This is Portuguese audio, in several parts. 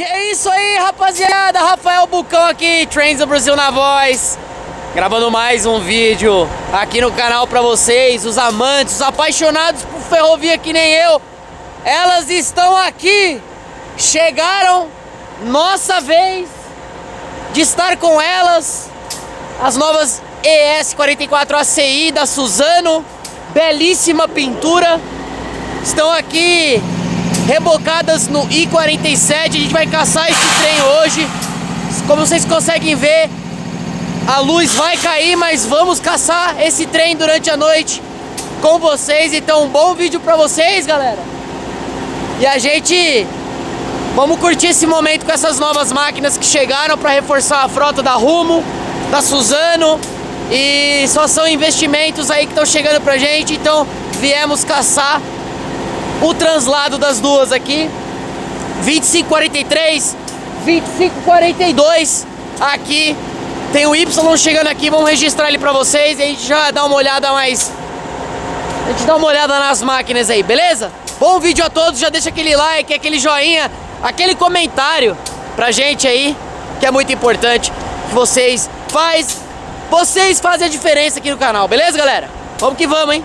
É isso aí, rapaziada. Rafael Bucão aqui, Trains do Brasil na voz. Gravando mais um vídeo aqui no canal pra vocês, os amantes, os apaixonados por ferrovia que nem eu. Elas estão aqui. Chegaram nossa vez de estar com elas. As novas ES44 ACI da Suzano. Belíssima pintura. Estão aqui rebocadas no I-47. A gente vai caçar esse trem hoje. Como vocês conseguem ver, a luz vai cair, mas vamos caçar esse trem durante a noite com vocês. Então, um bom vídeo pra vocês, galera. E a gente... Vamos curtir esse momento com essas novas máquinas que chegaram para reforçar a frota da Rumo, da Suzano. E só são investimentos aí que estão chegando pra gente. Então, viemos caçar o translado das duas aqui 2543 2542 aqui tem o Y chegando aqui vamos registrar ele pra vocês e a gente já dá uma olhada mais a gente dá uma olhada nas máquinas aí, beleza? Bom vídeo a todos, já deixa aquele like, aquele joinha aquele comentário pra gente aí que é muito importante que vocês faz vocês fazem a diferença aqui no canal, beleza galera? Vamos que vamos, hein?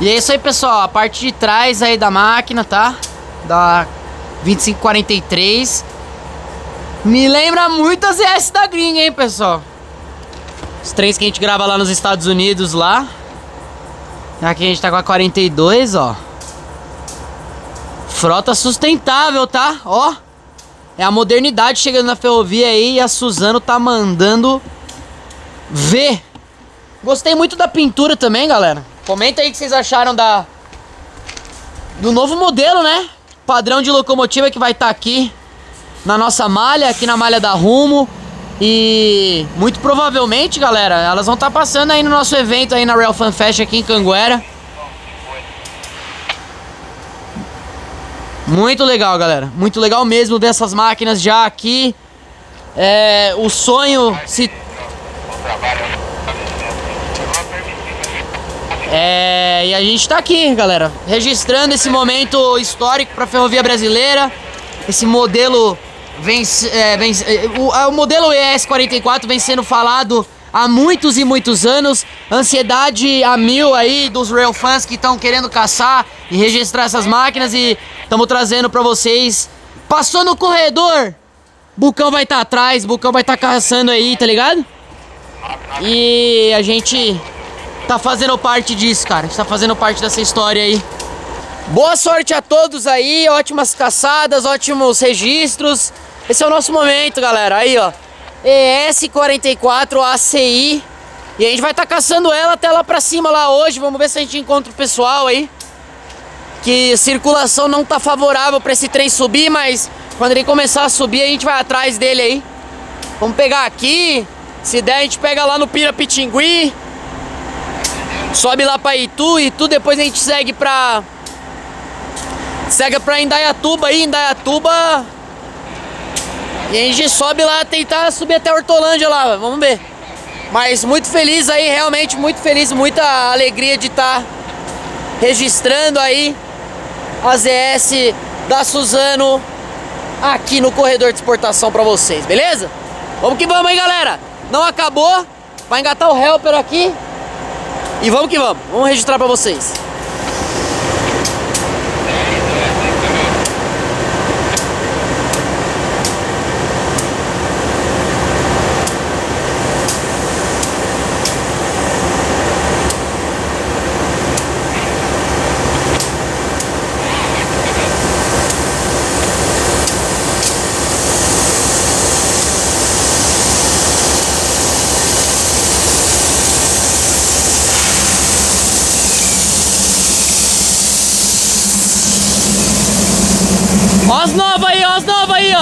E é isso aí, pessoal. A parte de trás aí da máquina, tá? Da 2543. Me lembra muito as ES da gringa, hein, pessoal? Os trens que a gente grava lá nos Estados Unidos, lá. Aqui a gente tá com a 42, ó. Frota sustentável, tá? Ó. É a modernidade chegando na ferrovia aí e a Suzano tá mandando ver. Gostei muito da pintura também, galera. Comenta aí o que vocês acharam da do novo modelo, né? Padrão de locomotiva que vai estar tá aqui na nossa malha, aqui na malha da Rumo. E muito provavelmente, galera, elas vão estar tá passando aí no nosso evento aí na Real Fan Fest aqui em Canguera. Muito legal, galera. Muito legal mesmo ver essas máquinas já aqui. É, o sonho se É, e a gente tá aqui, galera, registrando esse momento histórico para a ferrovia brasileira. Esse modelo vem, é, vem o, o, modelo ES44 vem sendo falado há muitos e muitos anos. Ansiedade a mil aí dos rail fans que estão querendo caçar e registrar essas máquinas e estamos trazendo para vocês. Passou no corredor Bucão vai estar tá atrás, Bucão vai estar tá caçando aí, tá ligado? E a gente tá fazendo parte disso, cara. Tá fazendo parte dessa história aí. Boa sorte a todos aí, ótimas caçadas, ótimos registros. Esse é o nosso momento, galera. Aí, ó. ES44 ACI. E a gente vai estar tá caçando ela até lá pra cima lá hoje. Vamos ver se a gente encontra o pessoal aí. Que circulação não tá favorável pra esse trem subir, mas quando ele começar a subir, a gente vai atrás dele aí. Vamos pegar aqui. Se der, a gente pega lá no Pirapitingui. Sobe lá pra Itu, Itu depois a gente segue pra... Segue pra Indaiatuba aí, Indaiatuba... E a gente sobe lá, tentar subir até Hortolândia lá, vamos ver. Mas muito feliz aí, realmente muito feliz, muita alegria de estar tá registrando aí a ZS da Suzano aqui no corredor de exportação pra vocês, beleza? Vamos que vamos aí, galera! Não acabou, vai engatar o helper aqui e vamos que vamos, vamos registrar pra vocês. Ó as novas aí,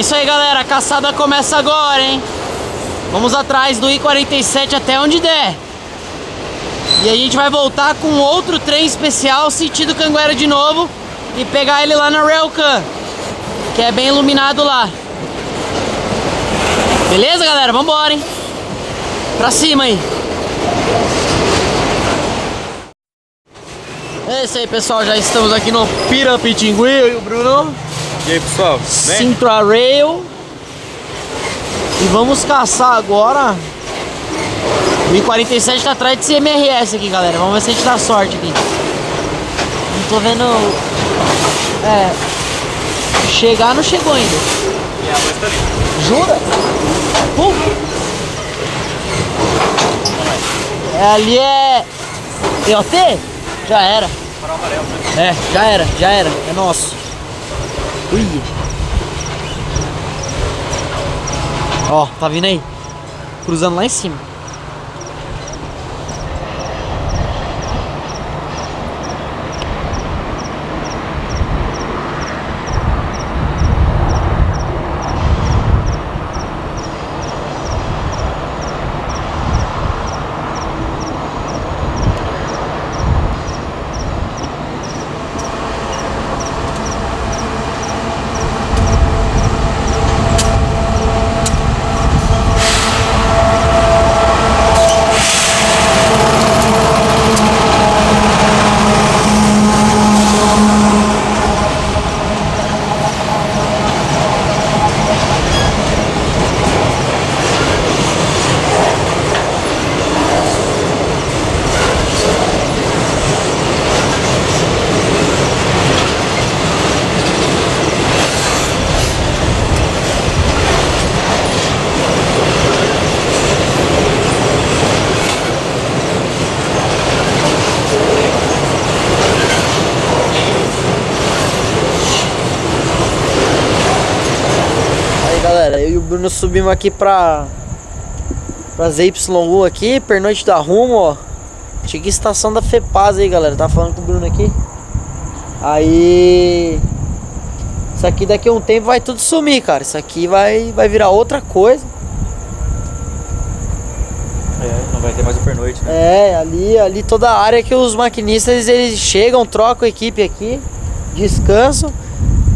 é isso aí, galera. A caçada começa agora, hein? Vamos atrás do I-47 até onde der. E a gente vai voltar com outro trem especial sentido Canguera de novo e pegar ele lá na Railcan, que é bem iluminado lá. Beleza, galera? Vambora, hein? Pra cima aí. É isso aí, pessoal. Já estamos aqui no Pirapitingui, eu e o Bruno. E aí, pessoal? Bem? Sintra Rail. E vamos caçar agora. O I-47 tá atrás de CMRS aqui, galera. Vamos ver se a gente dá sorte aqui. Não tô vendo... É... Chegar não chegou ainda. E a voz tá ali. Jura? Pum. É, ali é... EOT? Já era. Né? É, já era, já era. É nosso. Ui. Ó, tá vindo aí? Cruzando lá em cima. Aí Bruno subimos aqui pra pra ZYU aqui, pernoite da rumo, ó. Cheguei estação da FEPAS aí, galera. Tá falando com o Bruno aqui. Aí isso aqui daqui a um tempo vai tudo sumir, cara. Isso aqui vai vai virar outra coisa. É, não vai ter mais o pernoite, né? É, ali, ali toda a área que os maquinistas eles chegam, trocam a equipe aqui, descansam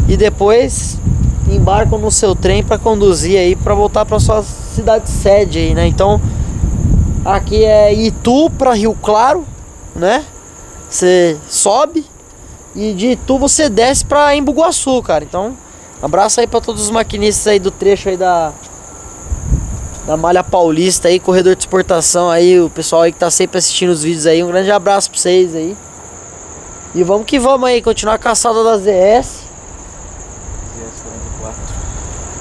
e depois embarcam no seu trem para conduzir aí para voltar para sua cidade sede aí, né? Então aqui é Itu para Rio Claro, né? Você sobe e de Itu você desce para Embu-Guaçu, cara. Então, abraço aí para todos os maquinistas aí do trecho aí da da Malha Paulista aí, corredor de exportação aí, o pessoal aí que tá sempre assistindo os vídeos aí, um grande abraço pra vocês aí. E vamos que vamos aí, continuar a caçada da ZS.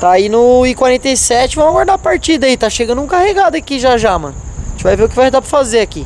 Tá aí no I-47, vamos aguardar a partida aí, tá chegando um carregado aqui já já, mano. A gente vai ver o que vai dar pra fazer aqui.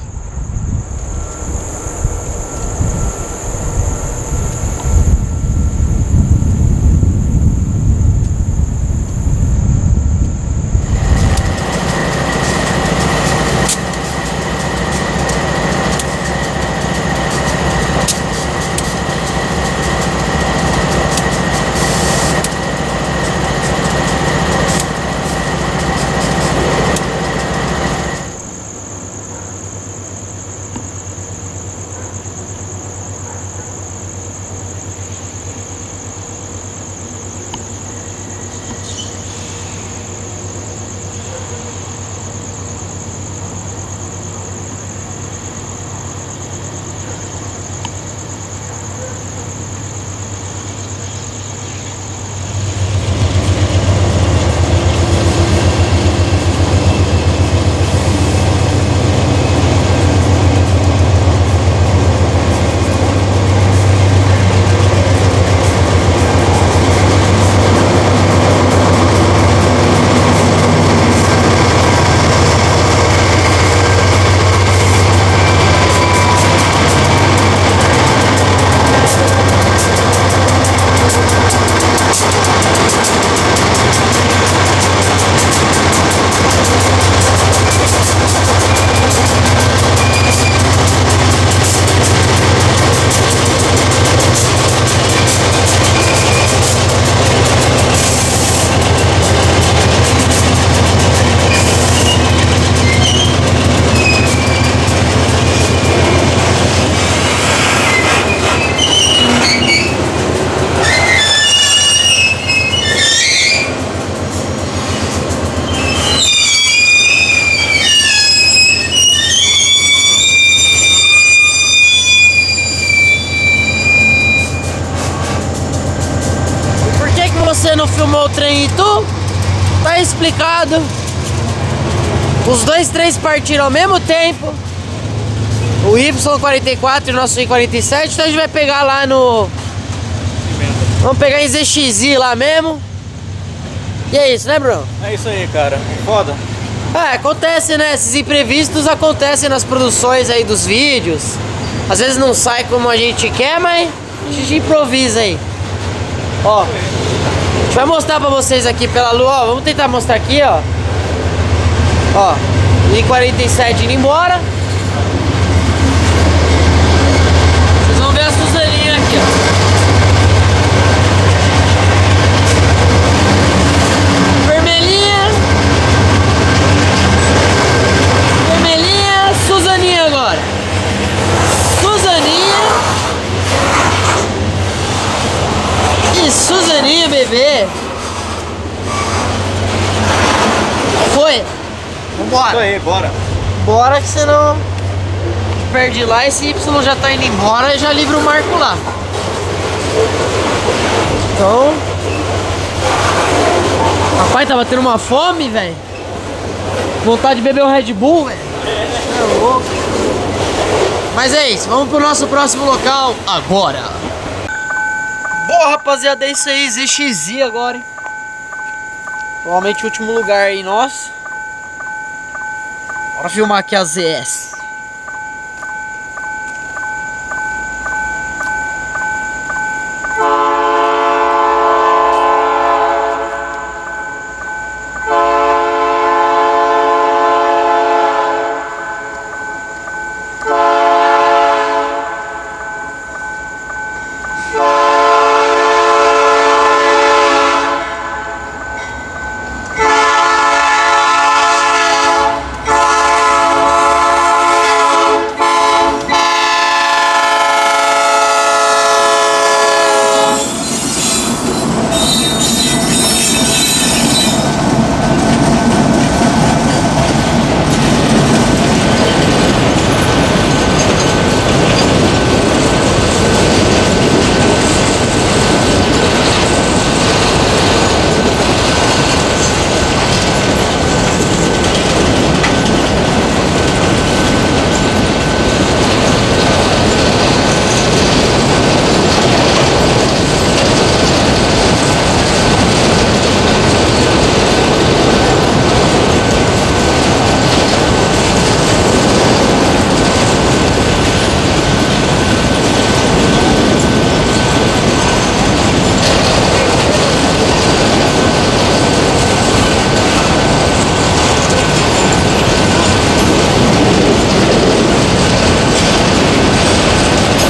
Explicado. Os dois trens partiram ao mesmo tempo. O Y44 e o nosso I47, então a gente vai pegar lá no... Vamos pegar em ZXI lá mesmo. E é isso, né, Bruno? É isso aí, cara. Foda. É, acontece, né? Esses imprevistos acontecem nas produções aí dos vídeos. Às vezes não sai como a gente quer, mas a gente improvisa aí. Ó, gente vai mostrar pra vocês aqui pela lua, ó, vamos tentar mostrar aqui, ó. Ó, I-47 indo embora. Vocês vão ver a Suzaninha aqui, ó. Vermelhinha. Vermelhinha, Suzaninha agora. Suzaninha. E Suzaninha, bebê. Foi. Vambora. Isso aí, bora. Bora que senão perde lá, esse Y já tá indo embora e já livra o marco lá. Então. Rapaz, tá batendo uma fome, velho. Vontade de beber um Red Bull, velho. É louco. Mas é isso, vamos pro nosso próximo local agora. Boa, rapaziada, é isso aí, ZXI agora, hein? Provavelmente o último lugar aí nosso. Bora filmar aqui a ZS.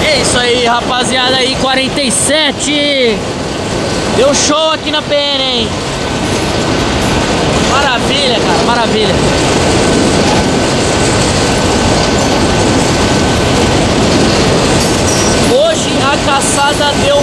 É isso aí, rapaziada aí, 47. Deu show aqui na PN, hein? Maravilha. Hoje a caçada deu